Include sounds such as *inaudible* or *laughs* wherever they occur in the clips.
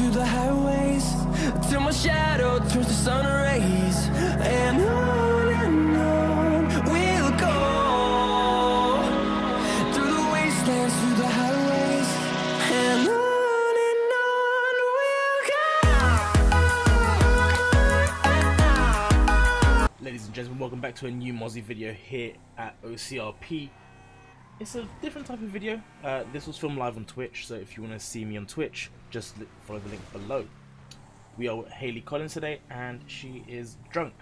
through the highways till my shadow turns to sun rays, and on and on we'll go. Ladies and gentlemen, welcome back to a new Mozzie video here at OCRP. It's a different type of video. Uh, this was filmed live on Twitch, so if you want to see me on Twitch, just follow the link below. We are with Hayley Collins today, and she is drunk.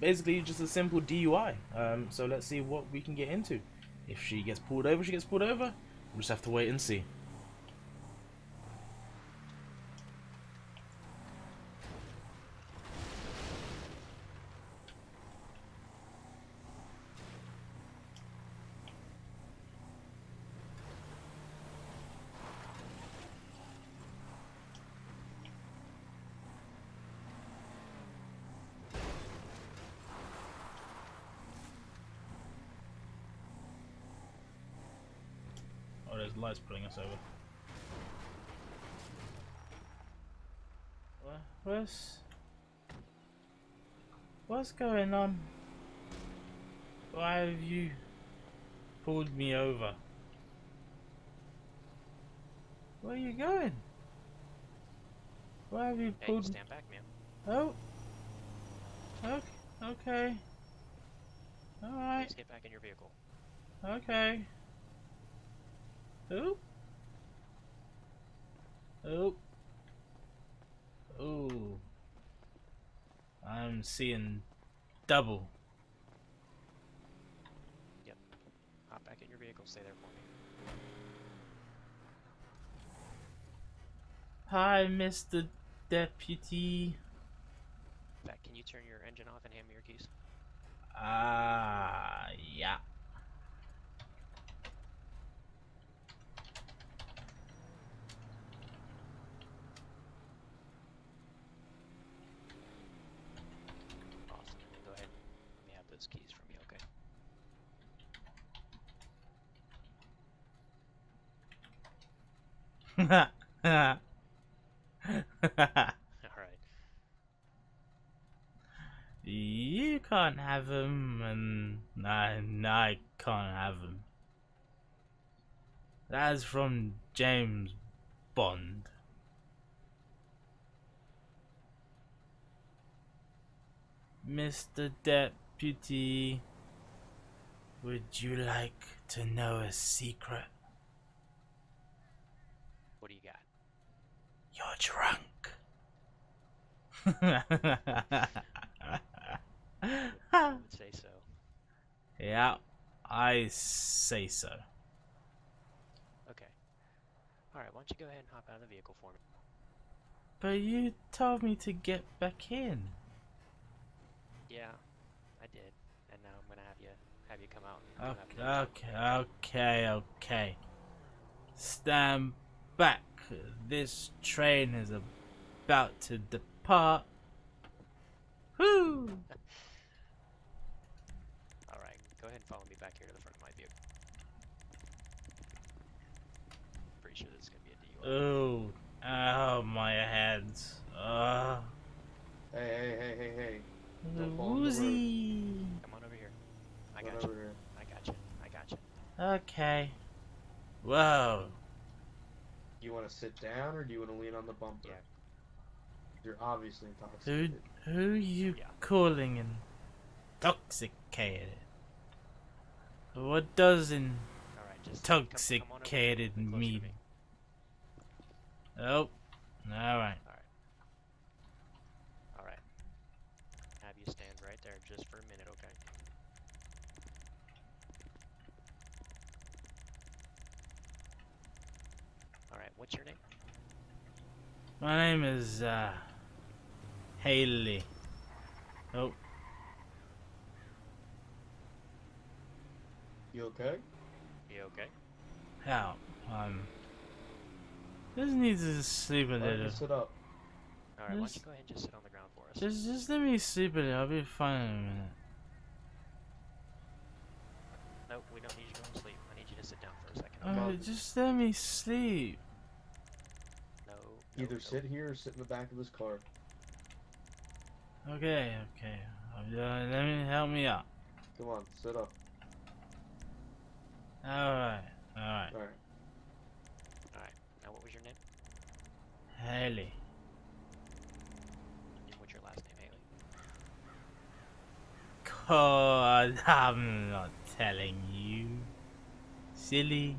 Basically, just a simple DUI. Um, so let's see what we can get into. If she gets pulled over, she gets pulled over. We'll just have to wait and see. Oh, lights pulling us over. Wha- What's what's going on? Why have you pulled me over? Where are you going? Why have you pulled? stand back, man. Oh. Okay. Okay. All right. Please get back in your vehicle. Okay. Oop. Oop. Ooh. I'm seeing double. Yep. Hop back in your vehicle. Stay there for me. Hi, Mr. Deputy. Back. Can you turn your engine off and hand me your keys? Ah, yeah. Awesome. Go ahead. Let me have those keys from you, okay? *laughs* All right. you can't have him, and I, I can't have him. That's from James Bond. Mr. Deputy, would you like to know a secret? What do you got? You're drunk. *laughs* I would say so. yeah, I say so. Okay. All right. Why don't you go ahead and hop out of the vehicle for me? But you told me to get back in. Yeah, I did. And now I'm gonna have you have you come out. And Okay, okay, okay, okay. Stand back. This train is about to depart. Whoo! All right. Go ahead and follow me back here to the front of my vehicle. Pretty sure this is gonna be a DUI. Oh, oh, my hands. Uh, Hey, hey, hey, hey, hey. Don't the woozy. Come on over here. I Run got you. I got you. I got you. Okay. Whoa. You want to sit down or do you want to lean on the bumper? Yeah. You're obviously Who, intoxicated. who you Yeah. calling intoxicated? What does All right. Just come- come on over here intoxicated mean? me. Oh, alright. All right. All right. Have you stand right there just for a minute, okay? All right. What's your name? My name is, uh, Hayley. Oh, You okay? You okay? how? Um, This needs to sleep a Why don't little. sit up? All right. Why don't you go ahead and just sit on the ground for us? Just, just let me sleep a little. I'll be fine in a minute. Nope. We don't need you to go to sleep. I need you to sit down for a second. I'm Uh, just let me sleep. No. No, Either no. sit here or sit in the back of this car. Okay, okay. Uh, let me help me out. Come on, sit up. Alright, alright. Alright. Alright, now what was your name? Hayley. And what's your last name, Hayley? God, *laughs* I'm not telling you. Silly.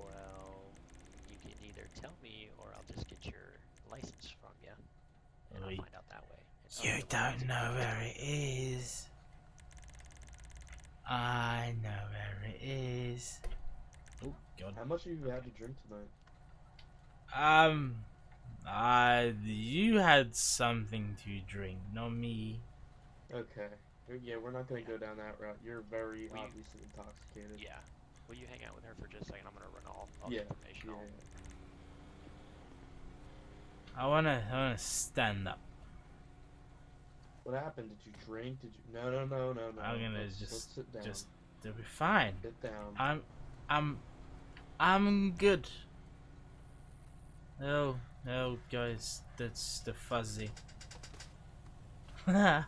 Well, you can either tell me or I'll just get your license from you. And I'll find out that way. And You don't know where it is. I know where it is. Oh God. How much have you had to drink tonight? Um, I you had something to drink, not me. Okay. Yeah, we're not gonna go down that route. You're very We- obviously intoxicated. Yeah. Will you hang out with her for just a second? I'm gonna run all, all Yeah, the information. yeah, all- I wanna, I wanna stand up. What happened? Did you drink? Did you? No, no, no, no, no. I'm gonna let's, just- let's sit down. just- They'll be fine. sit down. I'm, I'm, I'm good. Oh, oh, guys, that's the fuzzy. *laughs* oh,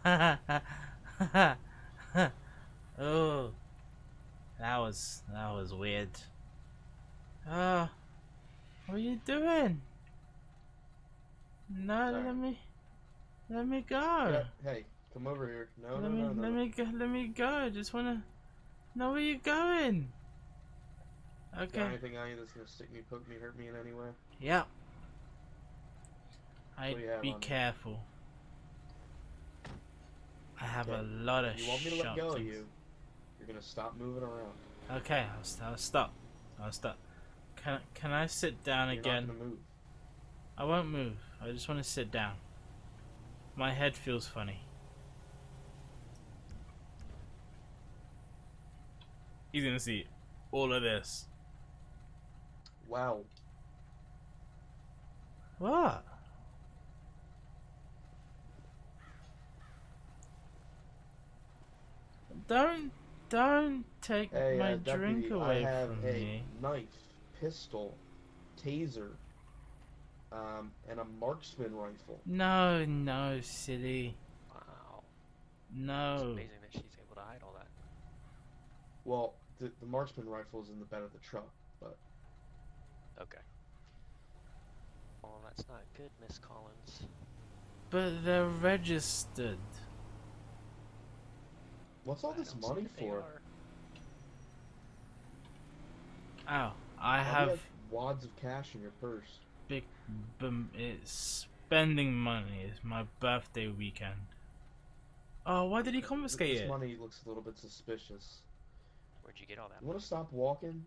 that was that was weird. Oh, what are you doing? No, Sorry. let me, let me go. Yeah, hey, come over here. No, let no, me, no, no. let me go. Let me go. I just wanna know where you're going. Got Okay. anything on you that's gonna stick me, poke me, hurt me in any way? Yep. I be careful. I have a lot of you want me to let go of you, you're gonna stop moving around. Okay, I'll, st- I'll stop. I'll stop. Can can I sit down You're again? not gonna move. I won't move. I just want to sit down. My head feels funny. He's gonna see all of this. Wow. What? Don't don't take Hey, my uh, drink deputy, away I have from a me. knife, pistol, taser, um, and a marksman rifle. No, no, silly. Wow. It's No. amazing that she's able to hide all that. Well, the, the marksman rifle is in the bed of the truck, but Okay. Well, that's not good, Miss Collins. But they're registered. what's all I this money for? Oh, I Why do you have wads of cash in your purse. Big bum it's spending money. It's my birthday weekend. Oh, why did he Th- confiscate this it? money looks a little bit suspicious. Where'd you get all that? You want to stop walking?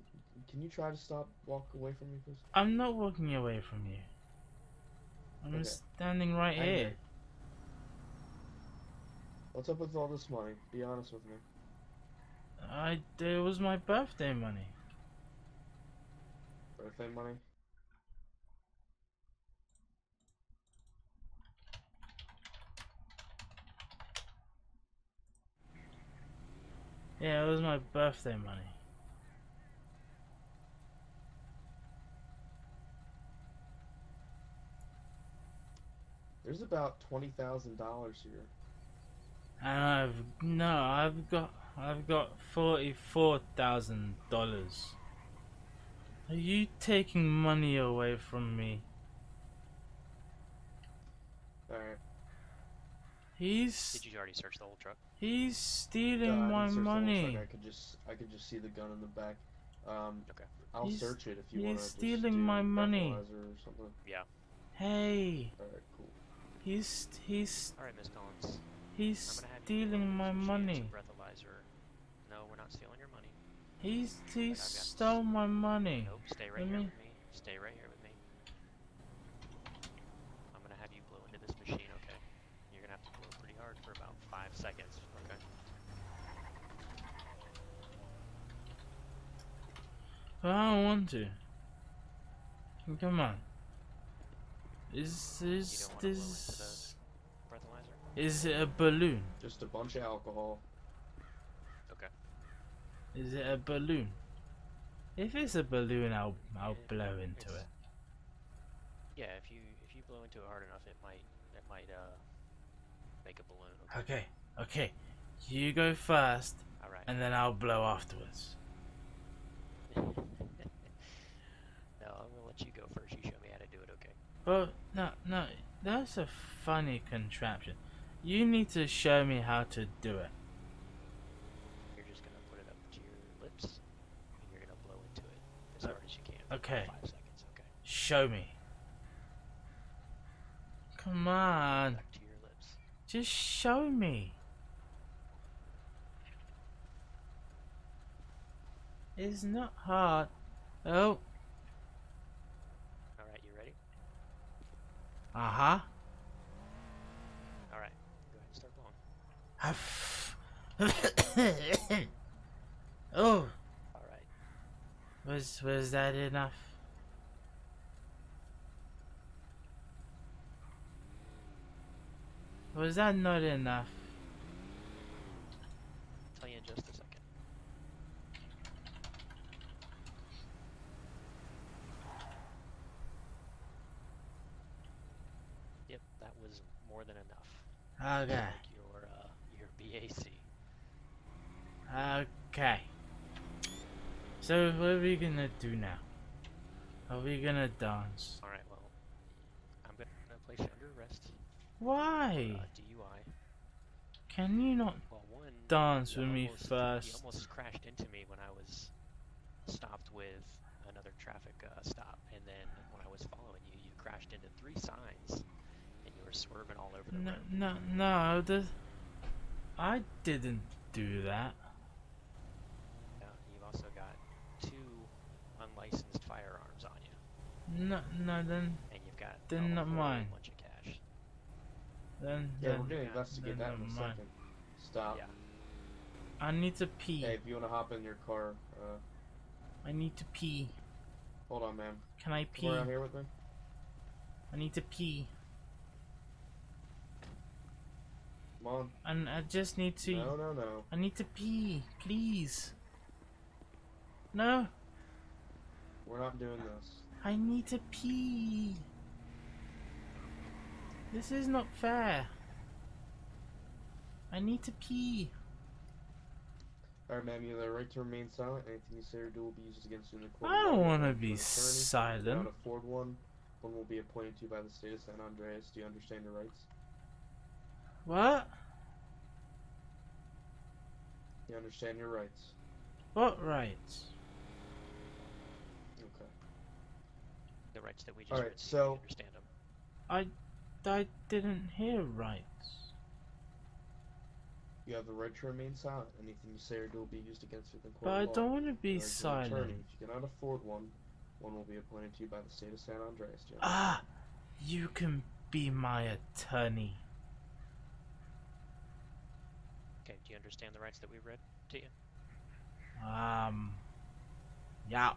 Can you try to stop, walk away from me, please? I'm not walking away from you. I'm Okay. standing right Hang here. there. What's up with all this money? Be honest with me. I it was my birthday money. Birthday money? Yeah, it was my birthday money. There's about twenty thousand dollars here. And I've no, I've got I've got forty four thousand dollars. Are you taking money away from me? All right. He's Did you already search the whole truck? he's stealing I my didn't search the whole money. I could just I could just see the gun in the back. Um, Okay. I'll He's- search it if you he's want to. stealing my money. Or something. Yeah. Hey, All right, cool. he's he's All right, Miss Collins. he's I'm gonna have you blow stealing my money. Breathalyzer. No, we're not stealing your money. He's I've he stole my money. Nope. Stay right Let here me- with me. Stay right here with me. I'm gonna have you blow into this machine, okay? You're gonna have to blow pretty hard for about five seconds, okay? But I don't want to. Come on. Is You is don't wanna blow into this is it a balloon? Just a bunch of alcohol. Okay. Is it a balloon? If it's a balloon, I'll I'll It- blow into it. Yeah, if you if you blow into it hard enough, it might it might uh make a balloon. Okay. Okay, okay. You go first, All right. and then I'll blow afterwards. *laughs* no, I'm gonna let you go first. You show me how to do it. Okay. Well, no, no, that's a funny contraption. You need to show me how to do it. You're just gonna put it up to your lips, and you're gonna blow into it as hard as you can. okay. Five seconds. Okay. Show me. Come on, Back to your lips. just show me. It's not hard. Oh, All right. You ready? Uh huh. All right. Go ahead and start blowing. *coughs* oh, All right. was was that enough? Was that not enough? Tell you in just a second. Yep, that was more than enough. to Okay. Your uh, your BAC. Okay. So what are we gonna do now? Are we gonna dance? All right. Well, I'm gonna place you under arrest. Why? Uh, DUI. Can you not Well, one. dance you with me first? You almost crashed into me when I was stopped with another traffic uh, stop, and then when I was following you, you crashed into three signs, and you were swerving all over the No, road. no, no. The I didn't do that. Yeah, you've also got two unlicensed firearms on you, No, no. Then, and you've got Then a not whole mine. bunch of cash. then, Yeah, then we're gonna investigate then that in a never mind. second. Stop. Yeah. I need to pee. Hey, if you wanna hop in your car, uh, I need to pee. hold on, man. Can I Come pee? around here with me. I need to pee. Come on. And I just need to. No, no, no. I need to pee, please. No, We're not doing this. I need to pee. This is not fair. I need to pee. Alright, ma'am, you have the right to remain silent. Anything you say or do will be used against you in the court. I don't want to be you're an you cannot silent. afford one. One will be appointed to you by the state of San Andreas. Do you understand your rights? What? You understand your rights? What rights? Okay. The rights that we just Alright, read to so- understand them. I, I didn't hear rights. You have the right to remain silent. Anything you say or do will be used against you in court But I law. don't want to be Or as an silent. Attorney, if you cannot afford one, one will be appointed to you by the state of San Andreas. Do Ah, you can be my attorney. Okay, do you understand the rights that we read to you? Um, yeah.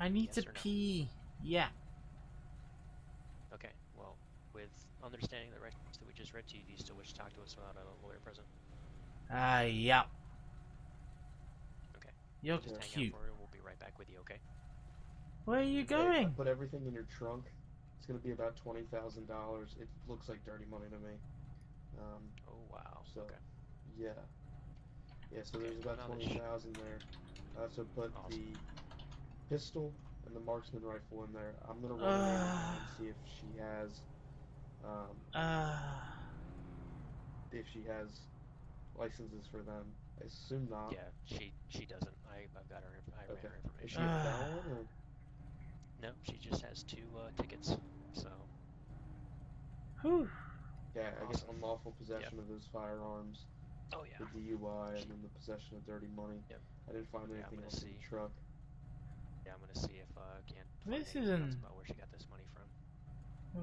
I need Yes to or no? pee. Yeah. Okay, well, with understanding the rights that we just read to you, do you still wish to talk to us without a lawyer present? Ah, yeah. Okay. You're Just hang cute. out for it, we'll be right back with you, okay? Where are you Hey, I going? put everything in your trunk. It's gonna be about twenty thousand dollars. It looks like dirty money to me. Um, Oh, wow. So- Okay. yeah, yeah. So Okay, there's about now that twenty sh- thousand there. I also put Awesome. the pistol and the marksman rifle in there. I'm gonna run her Ah. and see if she has, um, Ah. if she has licenses for them. I assume not. Yeah, she she doesn't. I I've got her. inf- I ran Okay. her Is she information. a Ah. felon or? No, she just has two uh, tickets. So Whew. Yeah, I guess unlawful possession of those firearms, oh yeah. the DUI, and then the possession of dirty money. Yep. I didn't find Yeah, I'm anything gonna else in the truck. Yeah, I'm gonna see if uh, I can't. find This anything isn't- about where she got this money from.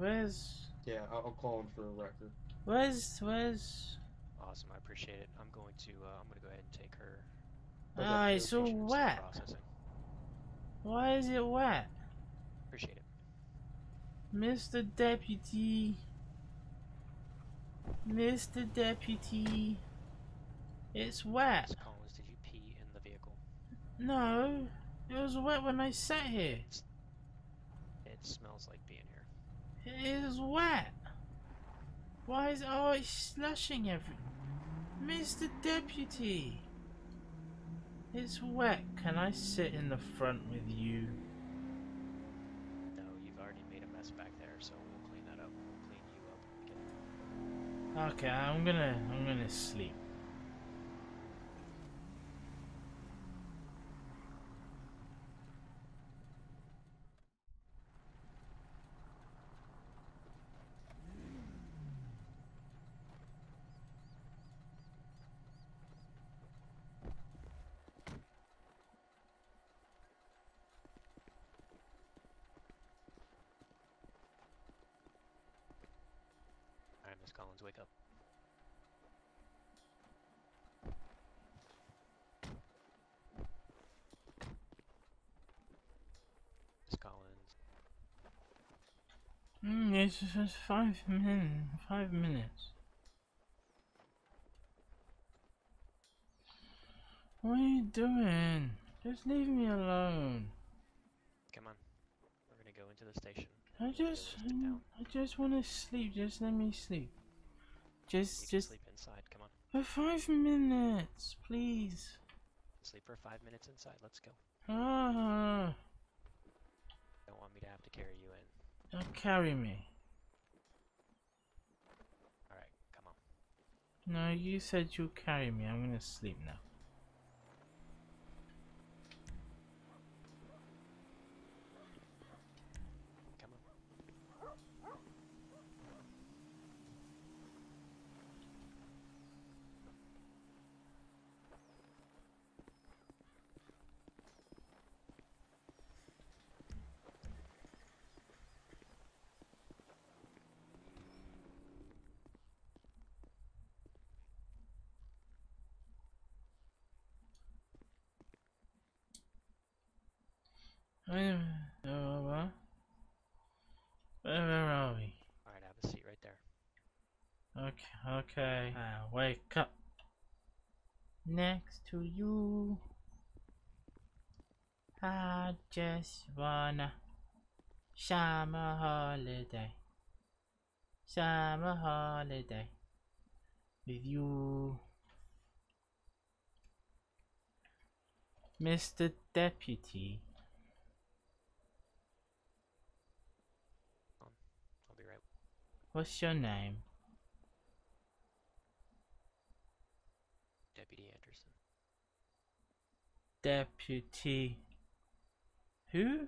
Where's Yeah, I'll, I'll call him for a record. where's where's Awesome, I appreciate it. I'm going to uh, I'm gonna go ahead and take her. Okay, Ah, so it's all location and start wet. Processing. Why is it wet? Appreciate it. Mr. Deputy. Mr. Deputy. It's wet. Miss Collins, did you pee? In the vehicle? No, it was wet when I sat here. It smells like being here. It is wet. Why is oh it's slushing every Mr. Deputy? It's wet. Can I sit in the front with you? No, you've already made a mess back there, so we'll clean that up. We'll clean you up. when we get Okay, I'm gonna I'm gonna sleep. Collins, wake up. Miss Collins. Mm, it's just five minutes. Five minutes. What are you doing? Just leave me alone. Come on. We're gonna go into the station. I just, I just want to sleep. Just let me sleep. Just, just sleep inside. Come on. for five minutes, please. Sleep for five minutes inside. Let's go. Ah, Don't want me to have to carry you in. don't carry me. Alright, come on. No, you said you'll carry me. I'm gonna sleep now. Come on. Where, uh. Where, are we? Alright, have a seat right there. Okay, okay. Ah, wake up. Next to you. I just wanna summer holiday. Summer holiday with you. Mr. Deputy. I'll be right. What's your name? Deputy Anderson. Deputy. Who?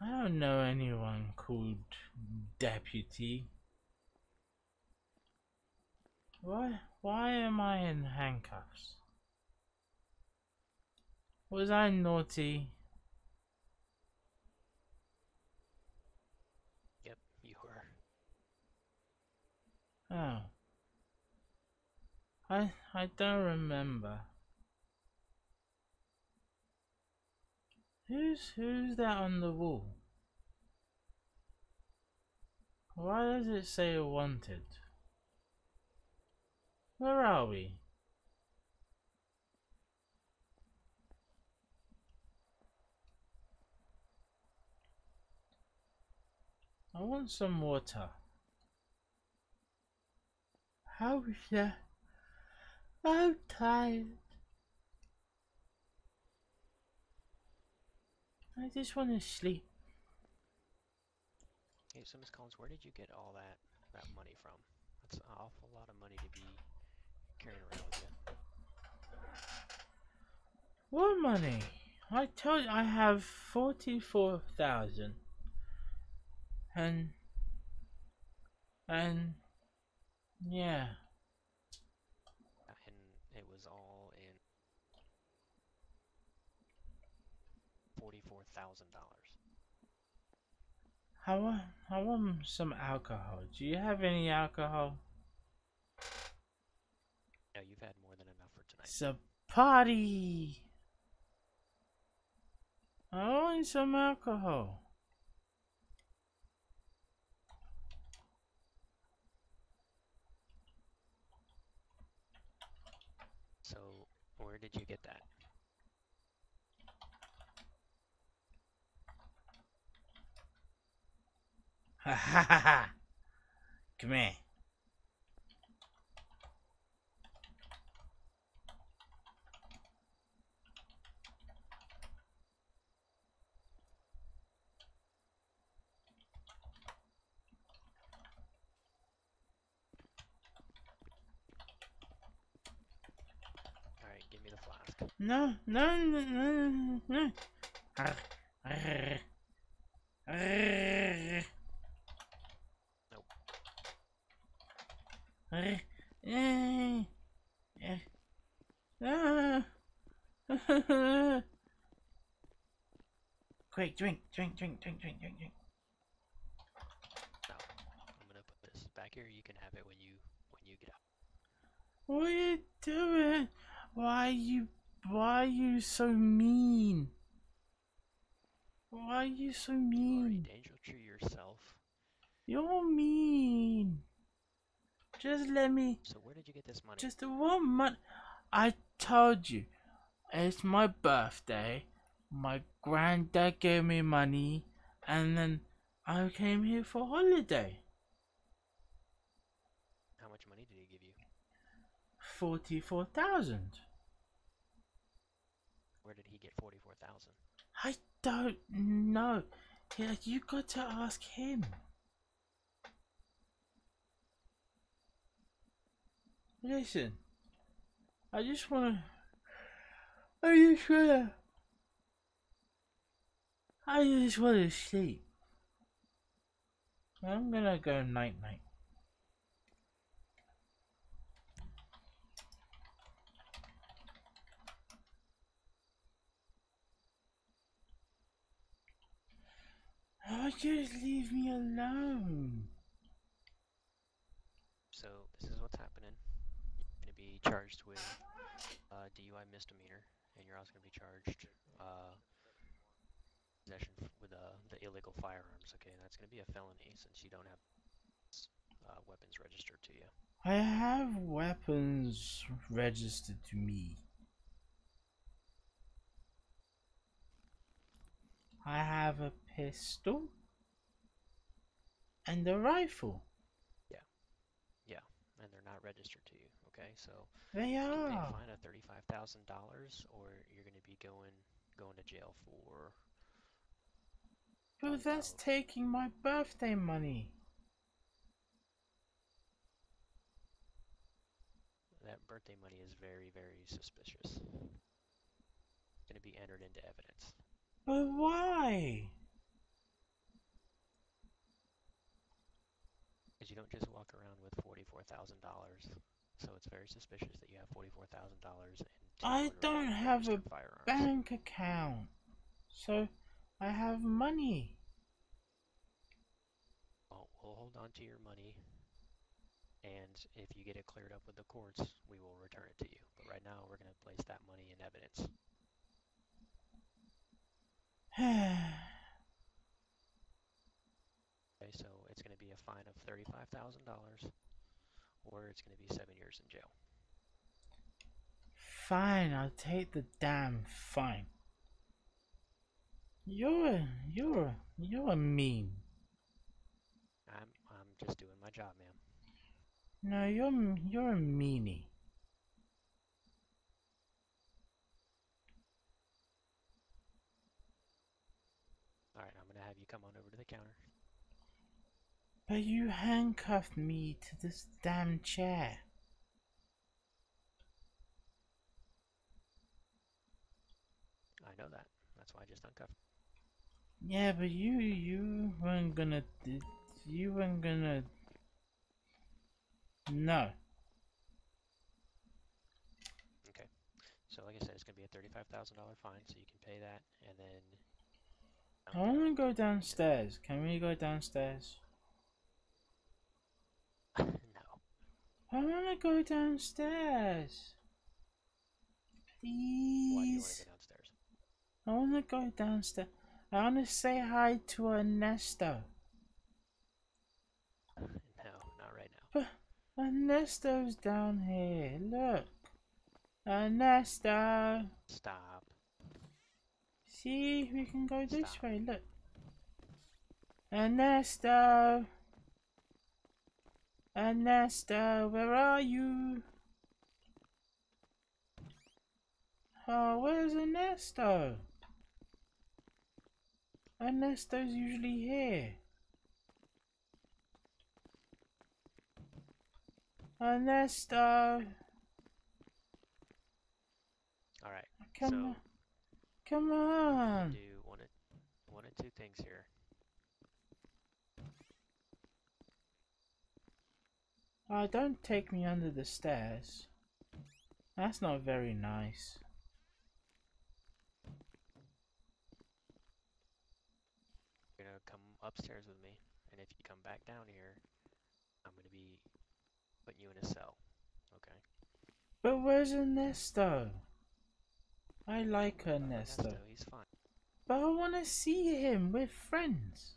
I don't know anyone called Deputy. Why why am I in handcuffs? Was I naughty? Yep, you were. Oh. I I don't remember. Who's who's that on the wall? Why does it say wanted? Where are we? I want some water. How is that? I'm tired. I just want to sleep. Hey, so Miss Collins, where did you get all that that money from? That's an awful lot of money to be carrying around with you. What money? I told you I have forty-four thousand. And and yeah, Uh, And it was all in forty-four thousand dollars. I want I want some alcohol. Do you have any alcohol? No, you've had more than enough for tonight. It's a party. I want some alcohol. Did you get that? Ha ha ha! Come here. Alright, give me the flask. No, no, no, no, no, no. Arr, arr, arr. Nope. Arr, eh, eh. Ah. *laughs* Quick, drink, drink, drink, drink, drink, drink, drink. No. I'm gonna put this back here. You can have it when you when you get out. What are you doing? Why you, why are you so mean? Why are you so mean? danger to yourself. You're mean. Just let me. So where did you get this money? Just one month. I told you, it's my birthday. My granddad gave me money, and then I came here for holiday. How much money did he give you? Forty-four thousand. Where did he get forty-four thousand? I don't know. Yeah, you got to ask him. Listen, I just wanna. I just wanna. I just wanna sleep. I'm gonna go night night. Oh, just leave me alone. So this is what's happening. You're gonna be charged with uh, DUI misdemeanor, and you're also gonna be charged uh, possession with uh, the illegal firearms. Okay, that's gonna be a felony since you don't have uh, weapons registered to you. I have weapons registered to me. I have a pistol and a rifle. Yeah. Yeah. And they're not registered to you. Okay, so They you can pay a are. fine of thirty-five thousand dollars, or you're going to be going going to jail for. But that's taking my birthday money. That birthday money is very, very suspicious. Going to be entered into evidence. But why? Because you don't just walk around with forty-four thousand dollars, so it's very suspicious that you have forty-four thousand dollars and. I don't have a firearms. Bank account. So I have money. Well, we'll hold on to your money, and if you get it cleared up with the courts, we will return it to you. But right now, we're going to place that money in evidence. *sighs* Okay, so it's going to be a fine of thirty-five thousand dollars, or it's going to be seven years in jail. Fine, I'll take the damn fine. You're you're you're a mean. I'm I'm just doing my job, ma'am. No, you're you're a meanie. All right, I'm going to have you come on over to the counter. But you handcuffed me to this damn chair. I know that. That's why I just uncuffed. Yeah, but you you weren't gonna you weren't gonna no. Okay. So like I said, it's going to be a thirty-five thousand dollar fine, so you can pay that, and then. I wanna go downstairs. Can we go downstairs? *laughs* no. I wanna go downstairs. Please. Why do you want to go downstairs? I wanna go downstairs. I wanna say hi to Ernesto. *laughs* No, not right now. But Ernesto's down here. Look. Ernesto. Stop. See, we can go this Stop. way. Look. Ernesto. Ernesto, where are you? Oh, where's Ernesto? Ernesto's usually here. Ernesto, uh, Alright, come so come on. do one of, one of two things here. Oh, don't take me under the stairs. That's not very nice. You're gonna come upstairs with me, and if you come back down here, I'm gonna be putting you in a cell. Okay? But where's Ernesto? I like Uh, Ernesto. he's fine. But I want to see him. We're friends.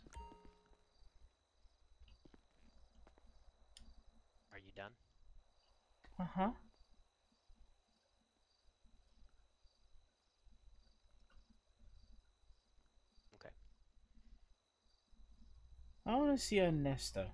Are you done? Uh huh. Okay. I want to see Ernesto.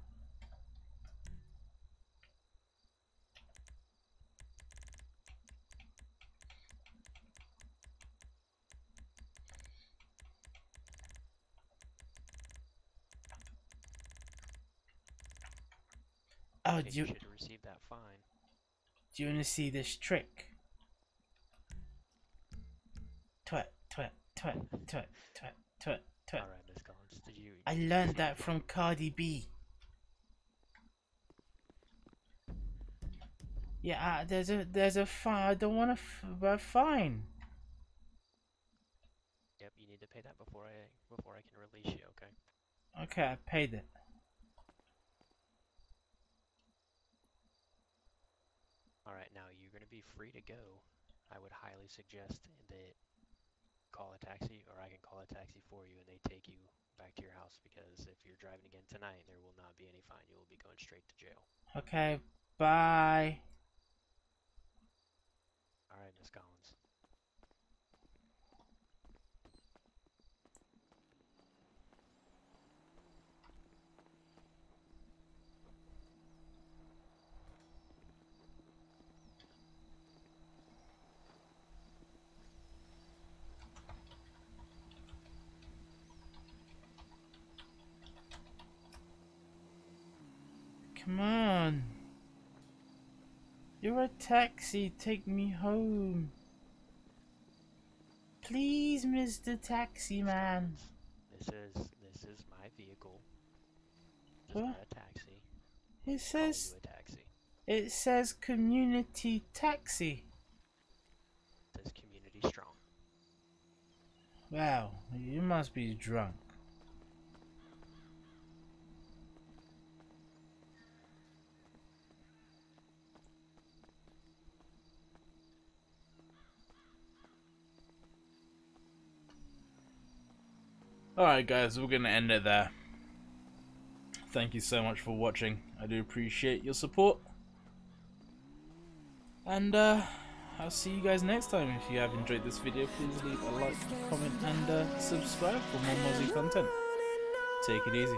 Oh, do you, you should have received that fine. do you want to see this trick? Twat, twat, twat, twat, twat, twat, twat. Alright, Miss Collins. Did you I learned that from? Cardi B. Yeah, uh, there's a there's a fine. I don't want a, f- a fine. Yep, you need to pay that before I before I can release you, okay? Okay, I paid it. Alright, now you're gonna be free to go. I would highly suggest that call a taxi or I can call a taxi for you and they take you back to your house because if you're driving again tonight there will not be any fine. You will be going straight to jail. Okay, bye. Alright, Miss Collins. Come on. You're a taxi. Take me home. Please, Mr. Taxi Man. This is this is my vehicle. It's What? not a taxi. It says a taxi. it says community taxi. It says community strong. Wow, you must be drunk. Alright guys, we're gonna end it there. Thank you so much for watching. I do appreciate your support. And uh I'll see you guys next time. If you have enjoyed this video, please leave a like, comment, and uh, subscribe for more Mozzie content. Take it easy.